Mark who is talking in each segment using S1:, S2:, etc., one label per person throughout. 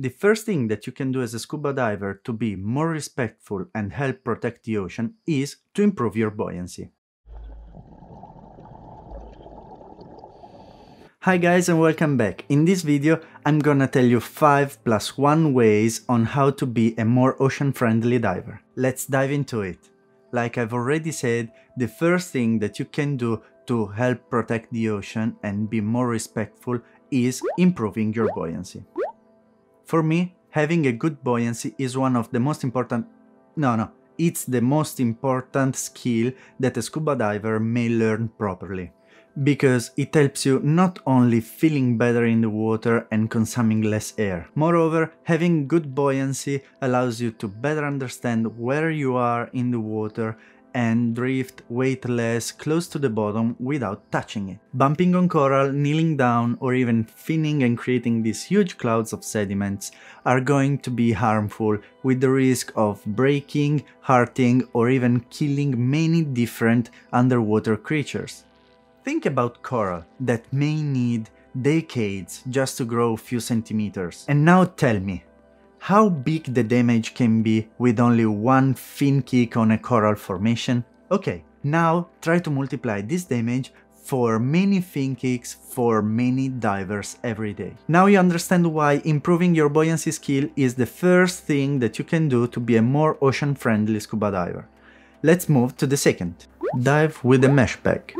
S1: The first thing that you can do as a scuba diver to be more respectful and help protect the ocean is to improve your buoyancy. Hi guys and welcome back. In this video I'm gonna tell you 5 plus 1 ways on how to be a more ocean friendly diver. Let's dive into it. Like I've already said, the first thing that you can do to help protect the ocean and be more respectful is improving your buoyancy. For me, having a good buoyancy is one of the most important... No, no, it's the most important skill that a scuba diver may learn properly. Because it helps you not only feeling better in the water and consuming less air. Moreover, having good buoyancy allows you to better understand where you are in the water and drift weightless close to the bottom without touching it. Bumping on coral, kneeling down or even finning and creating these huge clouds of sediments are going to be harmful with the risk of breaking, hurting or even killing many different underwater creatures. Think about coral that may need decades just to grow a few centimeters. And now tell me, how big the damage can be with only one fin kick on a coral formation? Okay, now try to multiply this damage for many fin kicks for many divers every day. Now you understand why improving your buoyancy skill is the first thing that you can do to be a more ocean friendly scuba diver. Let's move to the second. Dive with a mesh bag.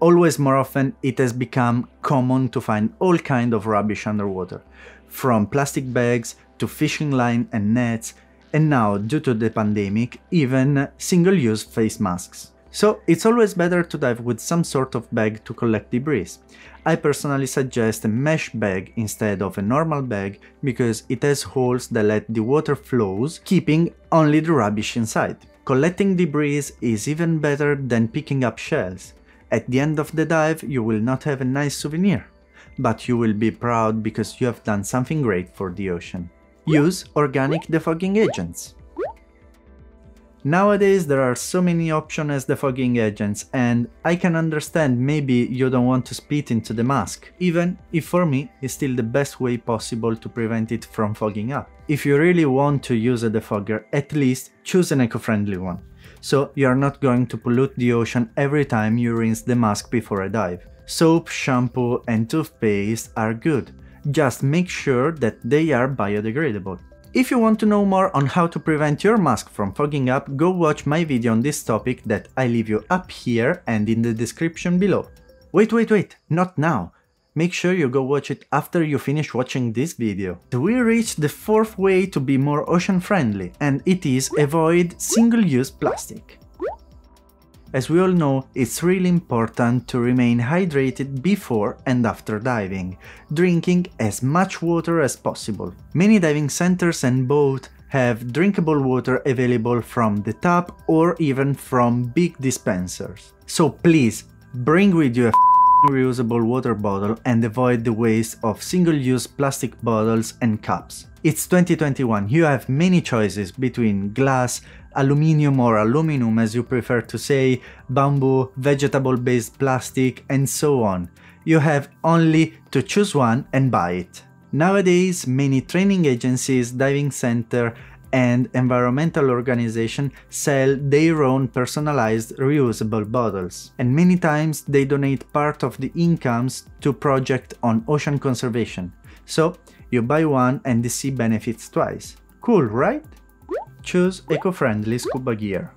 S1: Always more often it has become common to find all kind of rubbish underwater from plastic bags to fishing line and nets, and now, due to the pandemic, even single-use face masks. So it's always better to dive with some sort of bag to collect debris. I personally suggest a mesh bag instead of a normal bag because it has holes that let the water flows, keeping only the rubbish inside. Collecting debris is even better than picking up shells. At the end of the dive you will not have a nice souvenir but you will be proud because you have done something great for the ocean. Use organic defogging agents. Nowadays there are so many options as defogging agents and I can understand maybe you don't want to spit into the mask, even if for me it's still the best way possible to prevent it from fogging up. If you really want to use a defogger, at least choose an eco-friendly one, so you are not going to pollute the ocean every time you rinse the mask before a dive. Soap, shampoo and toothpaste are good, just make sure that they are biodegradable. If you want to know more on how to prevent your mask from fogging up, go watch my video on this topic that I leave you up here and in the description below. Wait, wait, wait, not now. Make sure you go watch it after you finish watching this video. We reached the fourth way to be more ocean friendly, and it is avoid single-use plastic. As we all know, it's really important to remain hydrated before and after diving, drinking as much water as possible. Many diving centers and boats have drinkable water available from the tap or even from big dispensers. So please, bring with you a reusable water bottle and avoid the waste of single-use plastic bottles and cups. It's 2021, you have many choices between glass, aluminium or aluminum as you prefer to say, bamboo, vegetable-based plastic and so on. You have only to choose one and buy it. Nowadays, many training agencies, diving center and environmental organizations sell their own personalized reusable bottles. And many times they donate part of the incomes to project on ocean conservation. So you buy one and the sea benefits twice. Cool, right? Choose eco-friendly scuba gear.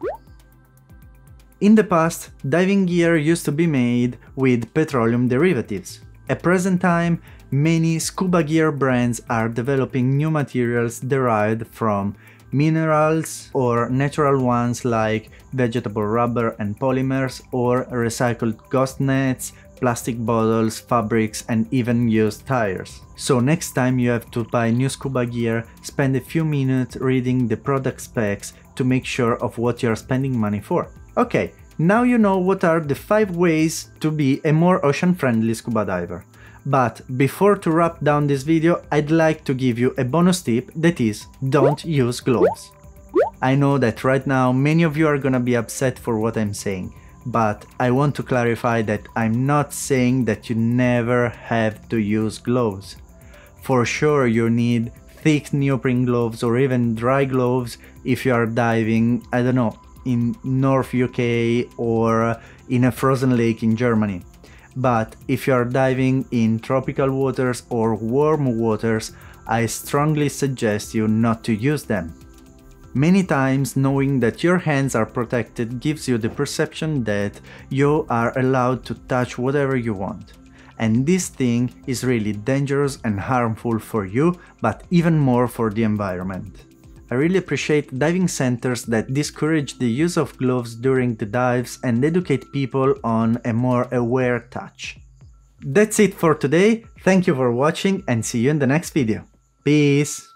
S1: In the past, diving gear used to be made with petroleum derivatives. At present time, many scuba gear brands are developing new materials derived from minerals or natural ones like vegetable rubber and polymers or recycled ghost nets, plastic bottles, fabrics and even used tires. So next time you have to buy new scuba gear, spend a few minutes reading the product specs to make sure of what you're spending money for. Okay, now you know what are the 5 ways to be a more ocean friendly scuba diver. But before to wrap down this video, I'd like to give you a bonus tip that is don't use gloves. I know that right now many of you are gonna be upset for what I'm saying, but I want to clarify that I'm not saying that you never have to use gloves. For sure you need thick neoprene gloves or even dry gloves if you are diving, I don't know, in North UK or in a frozen lake in Germany. But if you are diving in tropical waters or warm waters, I strongly suggest you not to use them. Many times knowing that your hands are protected gives you the perception that you are allowed to touch whatever you want. And this thing is really dangerous and harmful for you, but even more for the environment. I really appreciate diving centers that discourage the use of gloves during the dives and educate people on a more aware touch. That's it for today, thank you for watching and see you in the next video. Peace!